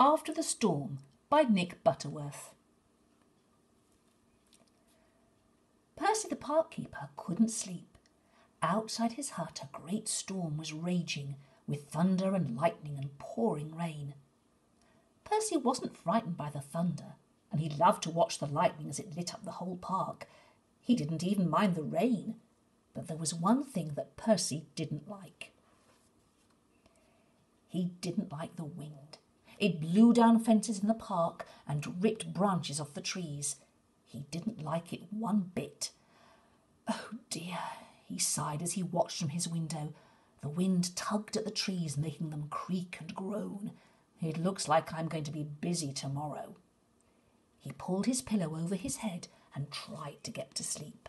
After the Storm by Nick Butterworth. Percy the park keeper couldn't sleep. Outside his hut, a great storm was raging, with thunder and lightning and pouring rain. Percy wasn't frightened by the thunder, and he loved to watch the lightning as it lit up the whole park. He didn't even mind the rain, but there was one thing that Percy didn't like. He didn't like the wind. It blew down fences in the park and ripped branches off the trees. He didn't like it one bit. Oh dear, he sighed as he watched from his window. The wind tugged at the trees, making them creak and groan. It looks like I'm going to be busy tomorrow. He pulled his pillow over his head and tried to get to sleep.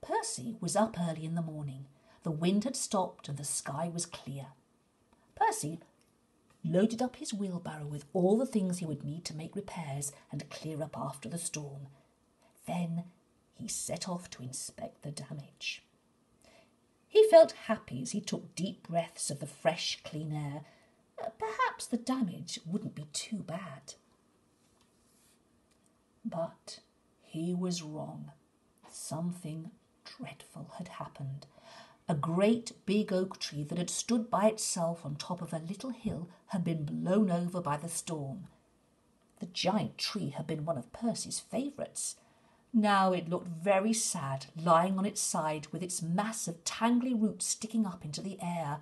Percy was up early in the morning. The wind had stopped and the sky was clear. Percy loaded up his wheelbarrow with all the things he would need to make repairs and clear up after the storm. Then he set off to inspect the damage. He felt happy as he took deep breaths of the fresh, clean air. Uh, perhaps the damage wouldn't be too bad. But he was wrong. Something dreadful had happened. A great big oak tree that had stood by itself on top of a little hill had been blown over by the storm. The giant tree had been one of Percy's favourites. Now it looked very sad, lying on its side with its mass of tangly roots sticking up into the air.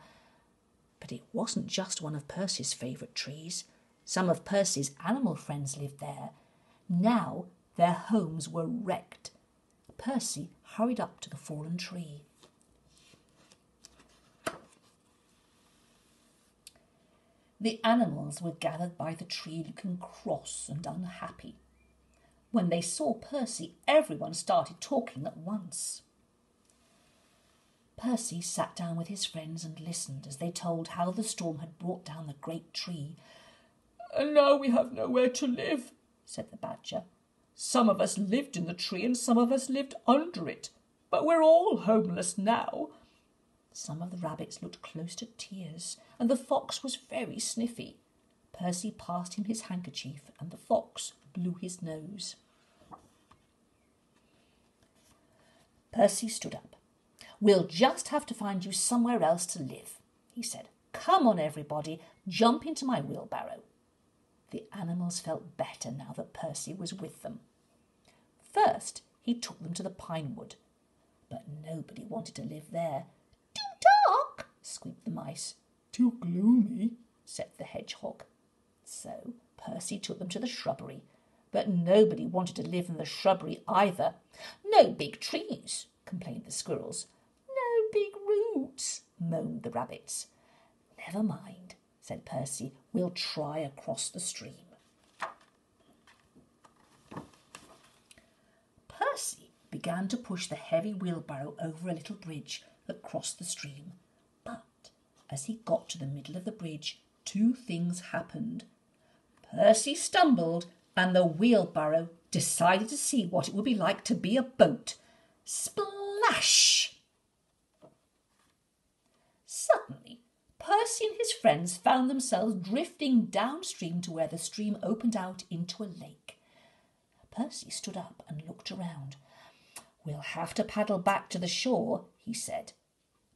But it wasn't just one of Percy's favourite trees. Some of Percy's animal friends lived there. Now their homes were wrecked. Percy hurried up to the fallen tree. The animals were gathered by the tree looking cross and unhappy. When they saw Percy, everyone started talking at once. Percy sat down with his friends and listened as they told how the storm had brought down the great tree. And now we have nowhere to live, said the badger. Some of us lived in the tree and some of us lived under it, but we're all homeless now. Some of the rabbits looked close to tears, and the fox was very sniffy. Percy passed him his handkerchief, and the fox blew his nose. Percy stood up. We'll just have to find you somewhere else to live, he said. Come on, everybody, jump into my wheelbarrow. The animals felt better now that Percy was with them. First, he took them to the pine wood, but nobody wanted to live there squeaked the mice. Too gloomy, said the hedgehog. So Percy took them to the shrubbery, but nobody wanted to live in the shrubbery either. No big trees, complained the squirrels. No big roots, moaned the rabbits. Never mind, said Percy. We'll try across the stream. Percy began to push the heavy wheelbarrow over a little bridge that crossed the stream as he got to the middle of the bridge, two things happened. Percy stumbled, and the wheelbarrow decided to see what it would be like to be a boat. Splash! Suddenly, Percy and his friends found themselves drifting downstream to where the stream opened out into a lake. Percy stood up and looked around. We'll have to paddle back to the shore, he said.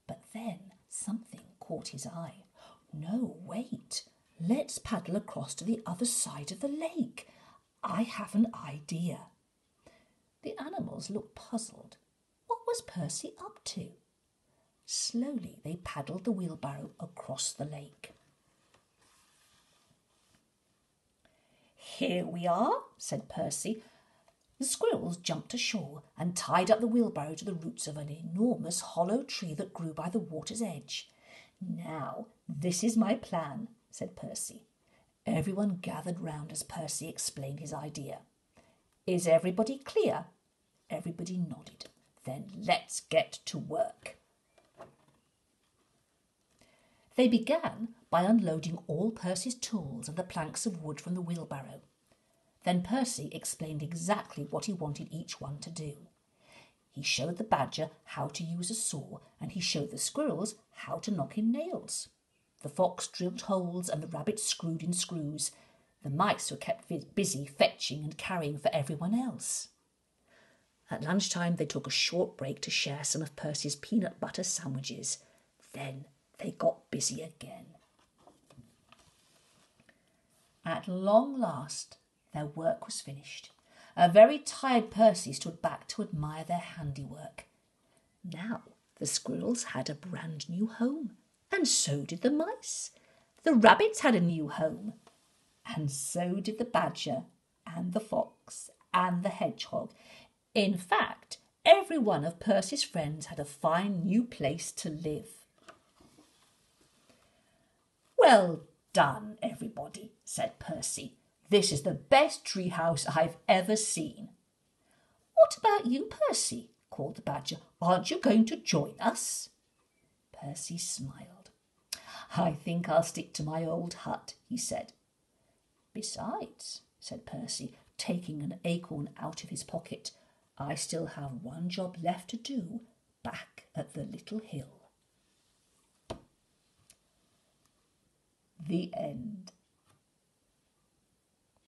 But then something caught his eye. No, wait. Let's paddle across to the other side of the lake. I have an idea. The animals looked puzzled. What was Percy up to? Slowly they paddled the wheelbarrow across the lake. Here we are, said Percy. The squirrels jumped ashore and tied up the wheelbarrow to the roots of an enormous hollow tree that grew by the water's edge. Now, this is my plan, said Percy. Everyone gathered round as Percy explained his idea. Is everybody clear? Everybody nodded. Then let's get to work. They began by unloading all Percy's tools and the planks of wood from the wheelbarrow. Then Percy explained exactly what he wanted each one to do. He showed the badger how to use a saw, and he showed the squirrels how to knock in nails. The fox drilled holes and the rabbit screwed in screws. The mice were kept busy fetching and carrying for everyone else. At lunchtime, they took a short break to share some of Percy's peanut butter sandwiches. Then they got busy again. At long last, their work was finished. A very tired Percy stood back to admire their handiwork. Now the squirrels had a brand new home, and so did the mice. The rabbits had a new home, and so did the badger, and the fox, and the hedgehog. In fact, every one of Percy's friends had a fine new place to live. Well done, everybody, said Percy. This is the best tree house I've ever seen. What about you, Percy? called the badger. Aren't you going to join us? Percy smiled. I think I'll stick to my old hut, he said. Besides, said Percy, taking an acorn out of his pocket, I still have one job left to do back at the little hill. The end.